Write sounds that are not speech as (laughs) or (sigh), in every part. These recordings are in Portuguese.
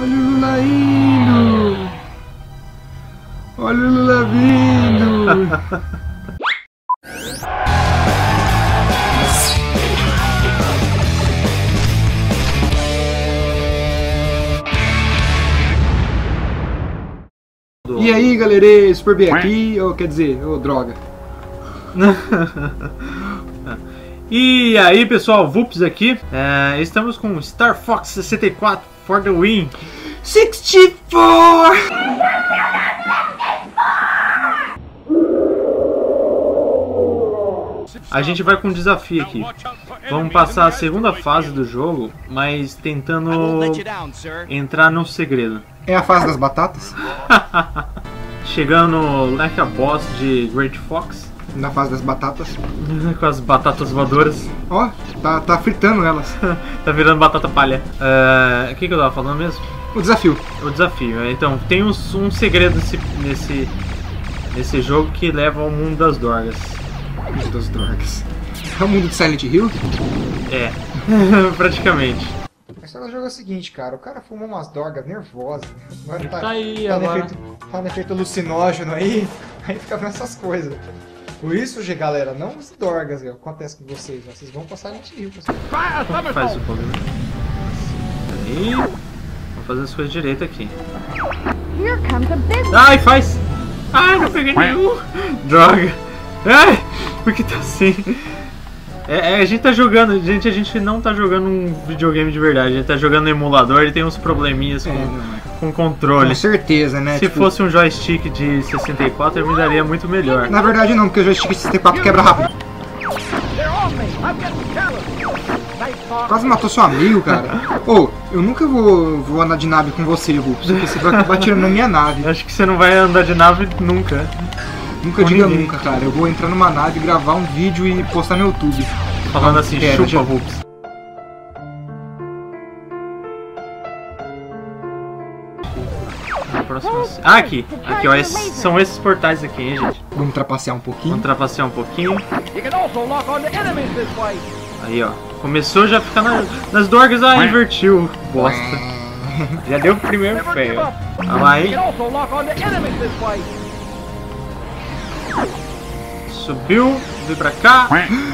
Olha o Lula indo! Olha o Lula vindo! E aí, galera, super bem aqui, ou quer dizer, ô droga. (laughs) E aí pessoal, Vups aqui. É, estamos com Star Fox 64 for the win. 64! A gente vai com um desafio aqui. Vamos passar a segunda fase do jogo, mas tentando entrar no segredo. É a fase das batatas? (laughs) Chegando lá que a boss de Great Fox, Na fase das batatas. (laughs) com as batatas voadoras. Ó, tá, tá fritando elas. (laughs) tá virando batata palha. É, O que, que eu tava falando mesmo? O desafio. O desafio. é, Então, tem um, um segredo nesse, nesse, nesse jogo que leva ao mundo das drogas. Mundo das drogas. É o mundo de Silent Hill? É, (laughs) praticamente. A história do jogo é o seguinte, cara. O cara fumou umas drogas nervosas. Agora tá, Tá aí tá no agora. efeito, tá no efeito alucinógeno aí. Aí fica vendo essas coisas. Por isso, G, galera, não as drogas que acontece com vocês. ó. Vocês vão pra Silent Hill. pessoal. Como faz o bagulho? Aí. Vamos fazer as coisas direito aqui. Here comes a business. Ai, faz! Ai, não peguei nenhum! Droga! Ai, por que tá assim? É, é, a gente tá jogando, gente, a gente não tá jogando um videogame de verdade, a gente tá jogando no emulador e tem uns probleminhas com, É, com controle. Com certeza, né? Se Tipo, fosse um joystick de 64, eu me daria muito melhor. Na verdade não, porque o joystick 64 quebra rápido. Quase matou seu amigo, cara. (laughs) Ô, eu nunca vou, vou andar de nave com você, Rups, porque você vai acabar tirando na minha nave. Acho que você não vai andar de nave nunca. Nunca Com diga ninguém. nunca, cara. Eu vou entrar numa nave, gravar um vídeo e postar no YouTube. Falando assim, É, chupa, já- Ah, aqui. Aqui, ó. esses- são esses portais aqui, hein, gente. Vamos trapacear um Vamos pouquinho. trapacear um pouquinho. Aí, ó. Começou já a ficar na- nas dorgas. Ah, invertiu. Bosta. (laughs) Já deu o primeiro feio. Olha lá, hein. Subiu, veio pra cá.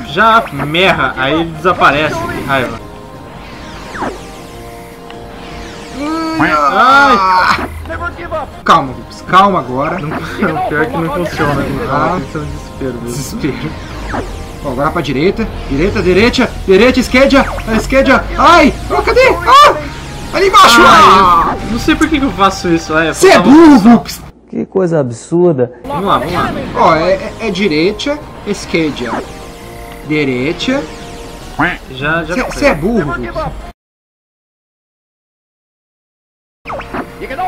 Já merra. Aí ele desaparece. Que raiva. Ai! Calma, Rups, calma agora. O pior é que não funciona com Ah. Isso é um desespero mesmo. Desespero. Ó, agora pra direita. Direita, direita, direita, esquerda, esquerda. Ai! Oh, cadê? Ah! Ali embaixo! Ah! Eu não sei por que eu faço isso. É, Você é faltava- burro, Rups! Que coisa absurda. Vamos lá, vamos lá. Ó, é, é, é direita, esquerda. Direita. Já, já Você é burro,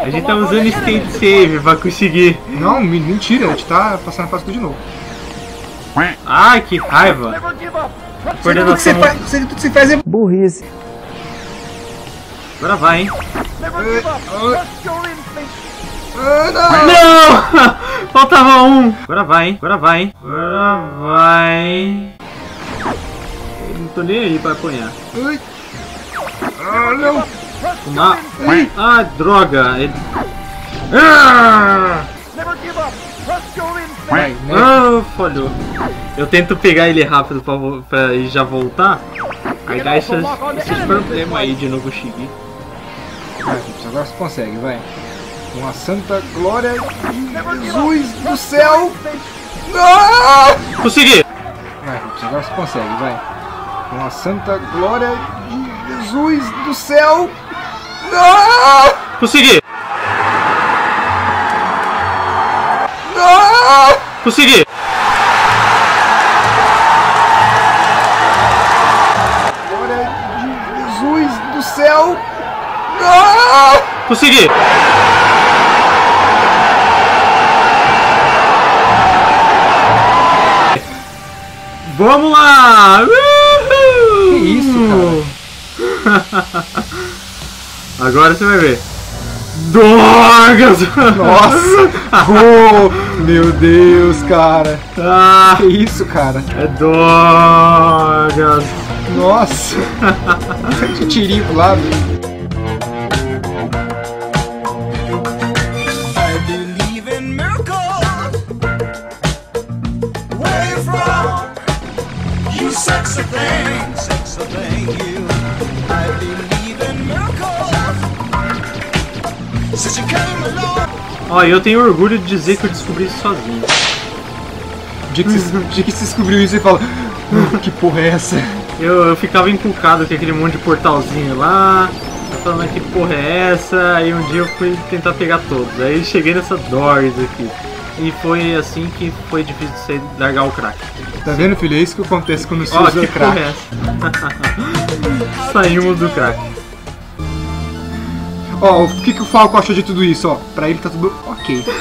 A gente tá usando state way. save pra conseguir. Não, me- mentira, a gente tá passando a fase tudo de novo. Ai, que raiva. Tudo que você faz, tudo que você faz é. Burrice. Agora vai, hein. Never give não! (laughs) Faltava um. Agora vai, hein. Agora vai, hein. Agora vai. Eu não tô nem aí pra apanhar. Ai. Ah, não! Ah, ah droga. Ele... Ah! Ah, falhou. Eu tento pegar ele rápido pra, vo- pra ele já voltar. Aí dá esses, esses problemas aí de conseguir. Vai, Rups, agora você consegue, vai. Com a santa glória de Jesus do céu! Ah! Consegui! Vai, Rups, agora você consegue, vai. Com a santa glória de Jesus do céu! Ah! Consegui! Ah! Consegui! Glória de Jesus do céu! Ah! Consegui! Vamos lá! Uhul! Que isso, (laughs) Agora você vai ver. Drogas! Nossa! (laughs) Oh, meu Deus, cara! Ah, Que isso, cara? é drogas! Nossa! (laughs) Que tirinho pro lado. sexy you. Ó, eu tenho orgulho de dizer que eu descobri isso sozinho. de dia que você, que descobriu isso e fala, hum, que porra é essa? Eu, eu ficava encucado com aquele monte de portalzinho lá, falando que porra é essa, aí um dia eu fui tentar pegar todos. Aí cheguei nessa Doris aqui. E foi assim que foi difícil de você largar o crack. Tá vendo, filho? É isso que acontece quando você Ó, usa crack. é? (laughs) Saímos do crack. Ó, o que, que o Falco achou de tudo isso? Ó, pra ele tá tudo ok. (laughs)